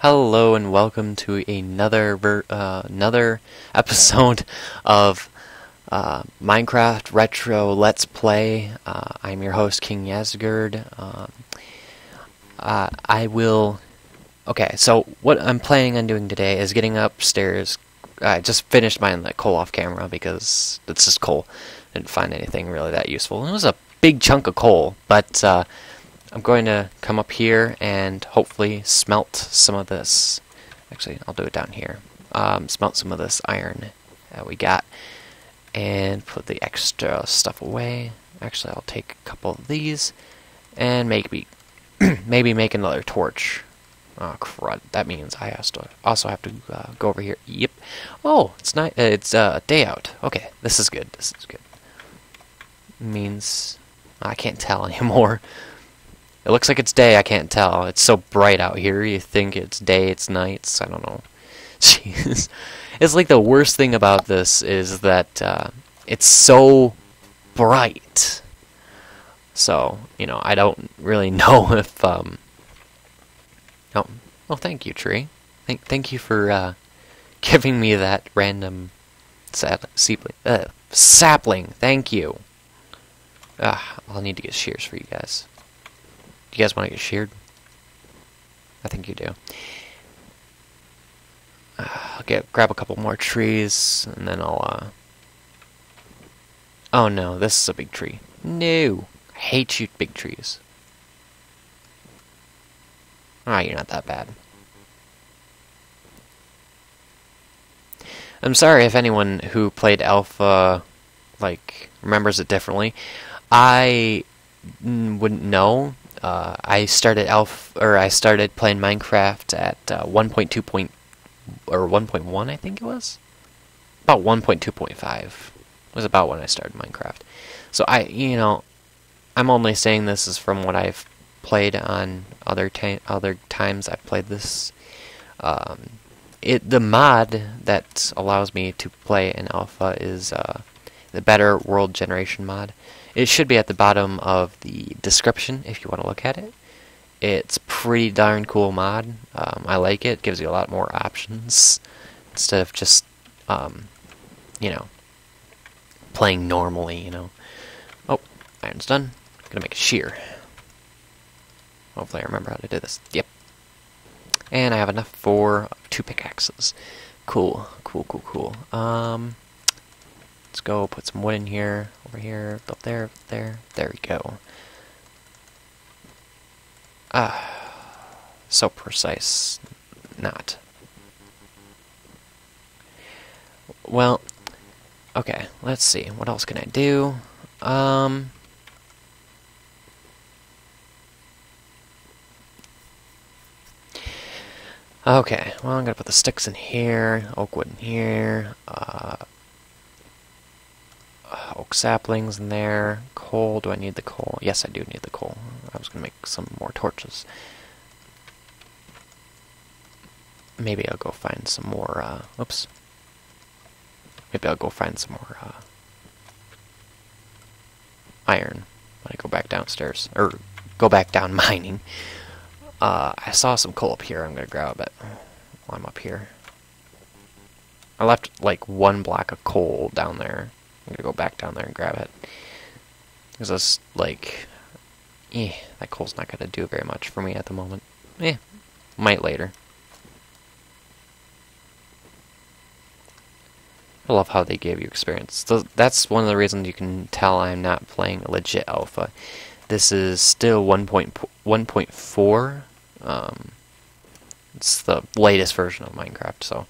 Hello and welcome to another uh, another episode of uh, Minecraft Retro Let's Play. Uh, I'm your host King Yazdegerd. Um, uh, I will. Okay, so what I'm planning on doing today is getting upstairs. I just finished mine the coal off camera because it's just coal. Didn't find anything really that useful. It was a big chunk of coal, but uh, I'm going to come up here and hopefully smelt some of this. Actually, I'll do it down here. Um, smelt some of this iron that we got and put the extra stuff away. Actually, I'll take a couple of these and maybe maybe make another torch. Oh crud! That means I also have to uh, go over here. Yep. Oh, it's night. Uh, it's uh, day out. Okay, this is good. This is good. Means I can't tell anymore. It looks like it's day. I can't tell. It's so bright out here. You think it's day. It's nights. I don't know. Jeez. It's like the worst thing about this is that uh, it's so bright. So you know, I don't really know if um, Oh, well, thank you, tree. Thank, thank you for uh, giving me that random sap- sapling. Uh, sapling. Thank you. Ah, I'll need to get shears for you guys. Do you guys want to get sheared? I think you do. Uh, I'll get grab a couple more trees, and then I'll. Uh... Oh no, this is a big tree. No, I hate you, big trees. Ah, you're not that bad. I'm sorry if anyone who played Alpha, like, remembers it differently. I wouldn't know. Uh, I started Alpha, or I started playing Minecraft at uh, 1.2 point, or 1.1, I think it was. About 1.2.5 was about when I started Minecraft. So I, you know, I'm only saying this is from what I've played on other other times I've played this. Um, it the mod that allows me to play in alpha is uh, the Better World Generation mod. It should be at the bottom of the description if you want to look at it. It's pretty darn cool mod. Um, I like it. Gives you a lot more options instead of just um, you know playing normally. You know. Oh, iron's done. I'm gonna make a shear. Hopefully I remember how to do this. Yep. And I have enough for two pickaxes. Cool, cool, cool, cool. Um, let's go put some wood in here, over here, up there, there. There we go. Ah, so precise. Not. Well, okay, let's see. What else can I do? Um... Okay, well I'm gonna put the sticks in here, oak wood in here, uh, oak saplings in there, coal, do I need the coal? Yes, I do need the coal. I was gonna make some more torches. Maybe I'll go find some more, uh, oops. Maybe I'll go find some more, uh, iron when I go back downstairs, or go back down mining. Uh, I saw some coal up here. I'm gonna grab it while I'm up here. I left like one block of coal down there. I'm gonna go back down there and grab it. Because that's like, eh, that coal's not gonna do very much for me at the moment. Eh, might later. I love how they gave you experience. That's one of the reasons you can tell I'm not playing legit alpha. This is still 1.1.4. Um, it's the latest version of Minecraft, so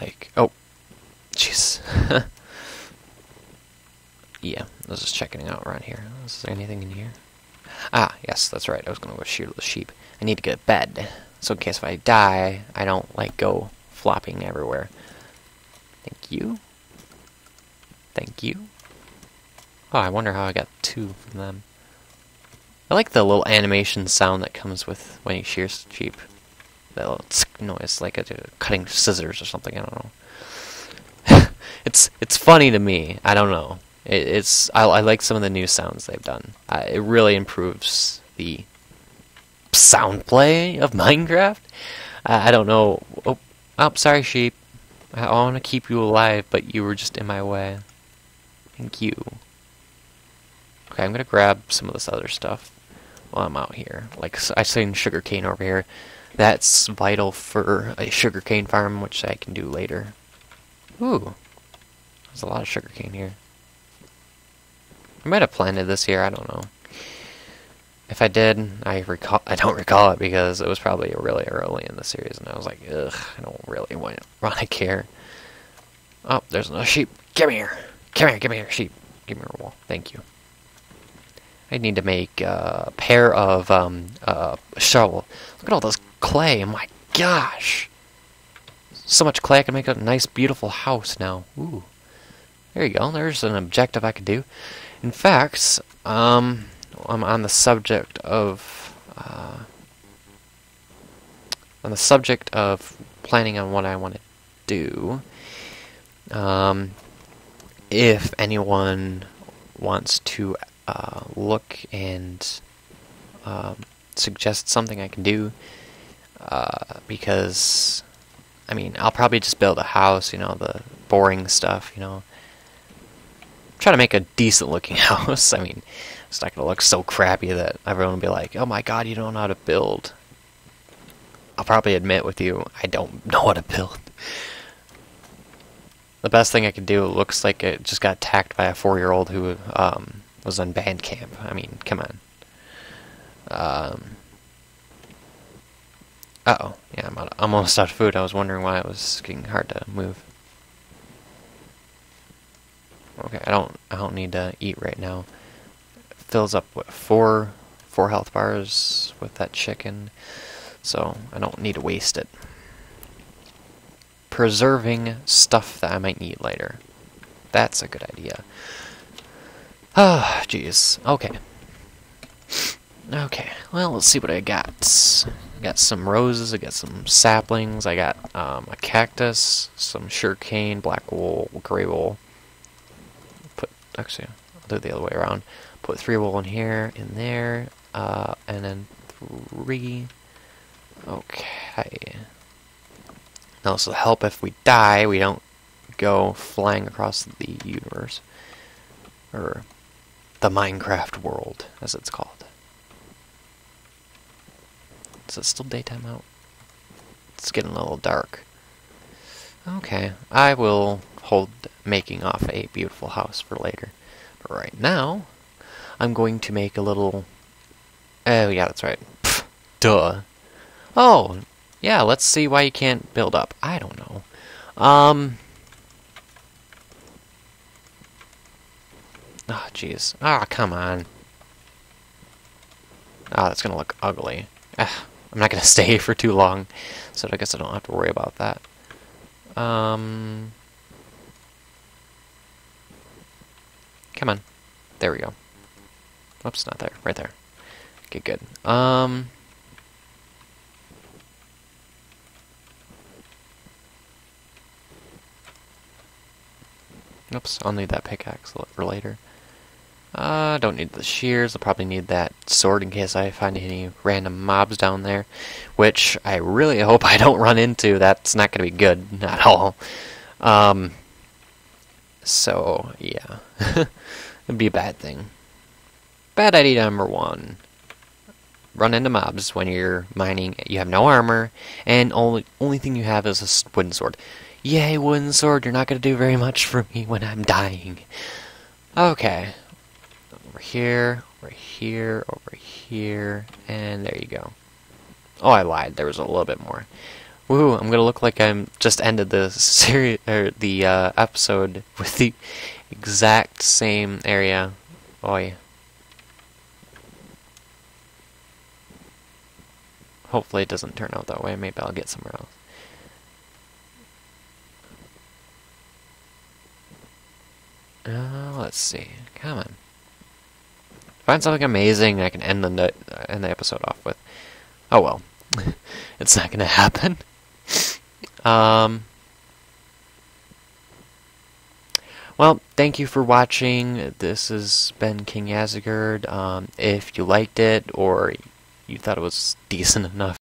like oh, jeez. yeah, I was just checking it out around here. Is there anything in here? Ah, yes, that's right. I was gonna go shear the sheep. I need to get a bed, so in case if I die, I don't like go flopping everywhere. Thank you. Thank you. Oh, I wonder how I got two from them. I like the little animation sound that comes with when you shears sheep. That little noise, like a, a cutting scissors or something. I don't know. It's it's funny to me. I don't know. It, it's I, I like some of the new sounds they've done. Uh, it really improves the sound play of Minecraft. I, I don't know. Oh, oh, sorry, sheep. I want to keep you alive, but you were just in my way. Thank you. Okay, I'm gonna grab some of this other stuff while I'm out here. Like I seen sugarcane over here. That's vital for a sugarcane farm, which I can do later. Ooh, there's a lot of sugarcane here. I might have planted this here. I don't know. If I did, I recall. I don't recall it because it was probably really early in the series, and I was like, ugh, I don't really want, to care. Oh, there's another sheep. Come here. Come here. Give me your sheep. Give me your wool. Thank you. I need to make a pair of um, uh, shovel. Look at all this clay. Oh my gosh. So much clay I can make a nice, beautiful house now. Ooh. There you go. There's an objective I could do. In fact, um, I'm on the subject of uh, on the subject of planning on what I want to do. Um, if anyone wants to uh, look and um, suggest something I can do, uh, because I mean I'll probably just build a house, you know, the boring stuff, you know. Try to make a decent looking house. I mean, it's not going to look so crappy that everyone will be like, oh my god, you don't know how to build. I'll probably admit with you, I don't know how to build. The best thing I could do looks like it just got attacked by a four-year-old who um, was on band camp. I mean, come on. Um, uh oh yeah, I'm, I'm almost out of food. I was wondering why it was getting hard to move. Okay, I don't I don't need to eat right now fills up what four four health bars with that chicken, so I don't need to waste it. Preserving stuff that I might need later. That's a good idea. Ah, jeez. Okay. Okay. Well, let's see what I got. I got some roses. I got some saplings. I got um, a cactus, some sugarcane, black wool, gray wool. Actually, I'll do it the other way around. Put three wool in here, in there, uh, and then three. Okay. Now this will help if we die, we don't go flying across the universe. Or the Minecraft world, as it's called. Is it still daytime out? It's getting a little dark. Okay, I will hold making off a beautiful house for later. But right now, I'm going to make a little... Oh, yeah, that's right. Pfft, duh. Oh, yeah, let's see why you can't build up. I don't know. Um... Oh, jeez. Ah, oh, come on. Ah, oh, that's gonna look ugly. Ah, I'm not gonna stay for too long, so I guess I don't have to worry about that. Um... Come on. There we go. Oops, not there. Right there. Okay, good. Um... Oops, I'll need that pickaxe for later. I uh, don't need the shears. I'll probably need that sword in case I find any random mobs down there. Which I really hope I don't run into. That's not going to be good at all. Um, so, yeah. It'd be a bad thing. Bad idea number one. Run into mobs when you're mining. You have no armor, and only only thing you have is a wooden sword. Yay, wooden sword! You're not gonna do very much for me when I'm dying. Okay. Over here, over here, over here, and there you go. Oh, I lied. There was a little bit more. Woohoo! I'm gonna look like I'm just ended the series or the uh, episode with the exact same area. Oi. Hopefully it doesn't turn out that way. Maybe I'll get somewhere else. Uh, let's see. Come on. Find something amazing I can end the end the episode off with. Oh well. it's not gonna happen. Um. Well, thank you for watching. This has been King Yazdegerd. Um, if you liked it or you thought it was decent enough.